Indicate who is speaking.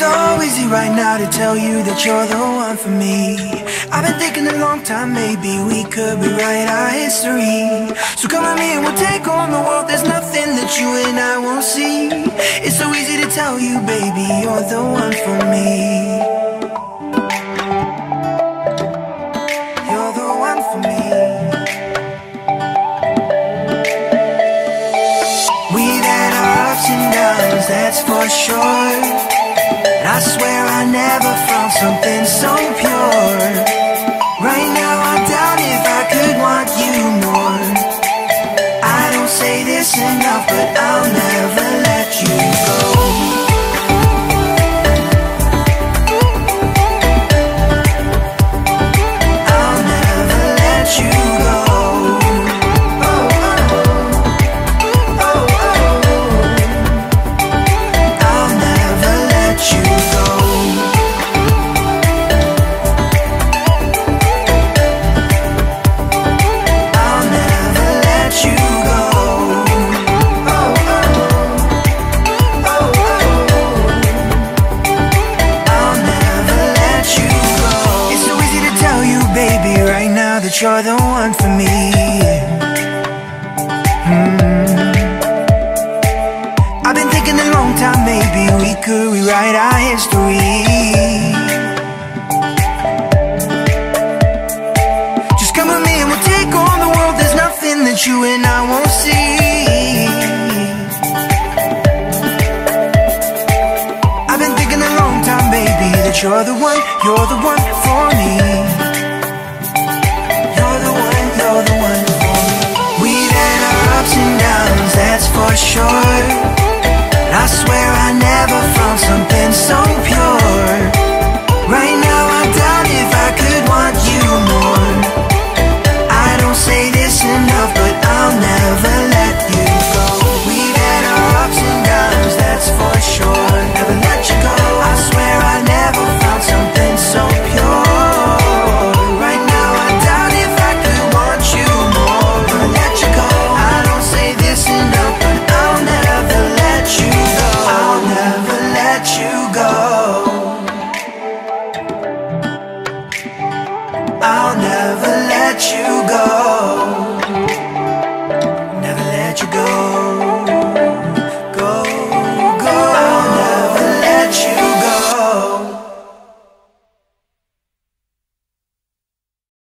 Speaker 1: so easy right now to tell you that you're the one for me. I've been thinking a long time, maybe we could rewrite our history. So come with me and we'll take on the world. There's nothing that you and I won't see. It's so easy to tell you, baby, you're the one for me. That's for sure I swear I never found something so pure. Right now I doubt if I could want you more. I don't say this enough but I'll never let you go you're the one for me. Mm. I've been thinking a long time maybe we could rewrite our history. Just come with me and we'll take on the world. There's nothing that you and I won't see. I've been thinking a long time baby That you're the one, you're the one for me you're I'll never let you go.